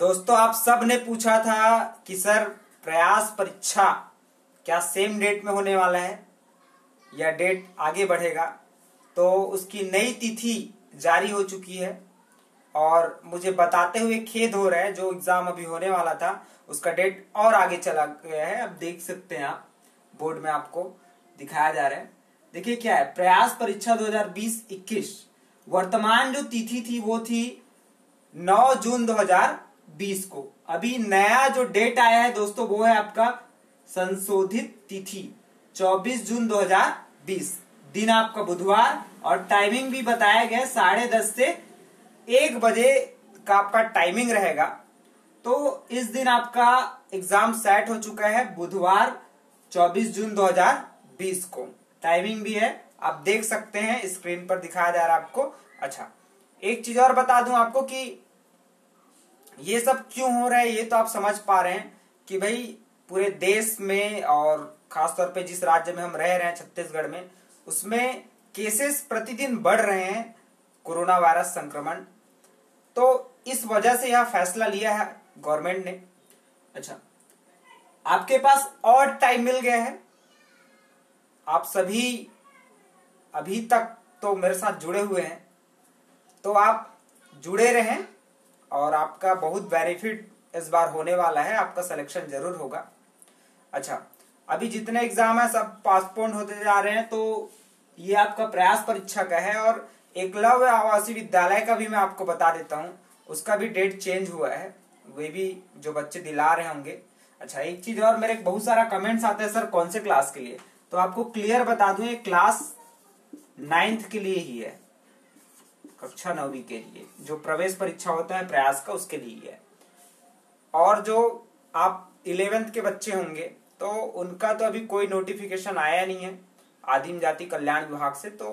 दोस्तों, आप सबने पूछा था कि सर, प्रयास परीक्षा क्या सेम डेट में होने वाला है या डेट आगे बढ़ेगा? तो उसकी नई तिथि जारी हो चुकी है और मुझे बताते हुए खेद हो रहा है, जो एग्ज़ाम अभी होने वाला था, उसका डेट और आगे चला गया है। अब देख सकते हैं आप बोर्ड में आपको दिखाया जा रहा है। देखिए क्या है, प्रयास परीक्षा 2020-21 वर्तमान जो तिथि थी वो थी 9 जून 2020 को। अभी नया जो डेट आया है दोस्तों, वो है आपका संशोधित तिथि 24 जून 2020 दिन आपका बुधवार और टाइमिंग भी बताया गया साढ़े दस से एक बजे का आपका टाइमिंग रहेगा। तो इस दिन आपका एग्ज़ाम सेट हो चुका है बुधवार 24 जून 2020 को। टाइमिंग भी है, आप देख सकते हैं स्क्रीन पर दिखाया जा रहा है आपको। अच्छा एक चीज़ और बता दूँ आपको कि ये सब क्यों हो रहा है, ये तो आप समझ पा रहे हैं कि भाई पूरे देश में और खासतौर पे जिस राज्य में हम रह रहे हैं, छत्तीसगढ़ में, उसमें केसेस प्रतिदिन बढ़ रहे हैं कोरोना वायरस संक्रमण। तो इस वजह से यह फैसला लिया है गवर्नमेंट ने। अच्छा आपके पास और टाइम मिल गया है? आप सभी अभी तक तो मेरे साथ जुड़े हुए हैं। तो आप जुड़े रहें और आपका बहुत बेनिफिट इस बार होने वाला है, आपका सिलेक्शन ज़रूर होगा। अच्छा अभी जितने एग्ज़ाम है, सब पासपोर्ट होते जा रहे हैं तो ये आपका प्रयास परीक्षा का है और एकलव्य आवासीय विद्यालय का भी मैं आपको बता देता हूँ। उसका भी डेट चेंज हुआ है। वे भी जो बच्चे दिला रहे होंगे। अच्छा एक चीज़ और, मेरे बहुत सारा कमेंट्स आते हैं, सर, कौन से क्लास के लिए? तो आपको क्लियर बता दूँ, ये क्लास नाइन्थ के लिए ही है। कक्षा नौवीं के लिए। जो प्रवेश परीक्षा होता है, प्रयास का उसके लिए है और जो आप इलेवेंथ के बच्चे होंगे तो उनका तो अभी कोई नोटिफिकेशन आया नहीं है, आदिम जाति कल्याण विभाग से तो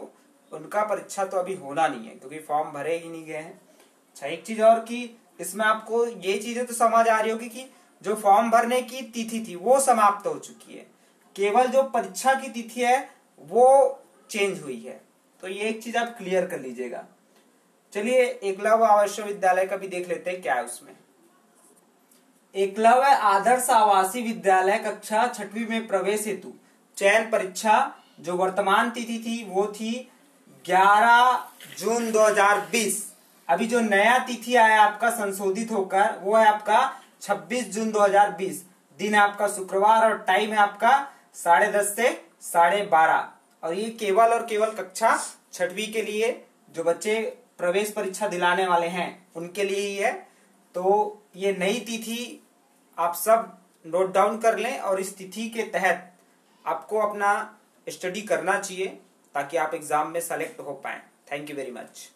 उनका परीक्षा तो अभी होना नहीं है, क्योंकि फॉर्म भरे ही नहीं गए हैं। अच्छा एक चीज़ और की इसमें आपको ये चीज़ें तो समझ आ रही होगी कि जो फॉर्म भरने की तिथि थी, वो समाप्त हो चुकी है। केवल जो परीक्षा की तिथि है, वो चेंज हुई है। तो ये एक चीज़ आप क्लियर कर लीजिएगा। चलिए, एकलव्य आवासीय विद्यालय का भी देख लेते हैं क्या है उसमें। एकलव्य आदर्श आवासीय विद्यालय कक्षा छठवीं में प्रवेश हेतु। चयन परीक्षा जो वर्तमान तिथि थी, वो थी 11 जून 2020 अभी जो नया तिथि आया आपका, संशोधित होकर, वो है आपका 26 जून 2020 दिन आपका शुक्रवार और टाइम है आपका साढ़े दस से साढ़े बारह। और ये केवल और केवल कक्षा छठवीं के लिए जो बच्चे प्रवेश परीक्षा दिलाने वाले हैं, उनके लिए ही है। तो ये नई तिथि आप सब नोट डाउन कर लें और इस तिथि के तहत आपको अपना स्टडी करना चाहिए, ताकि आप एग्ज़ाम में सेलेक्ट हो पाए। Thank you very much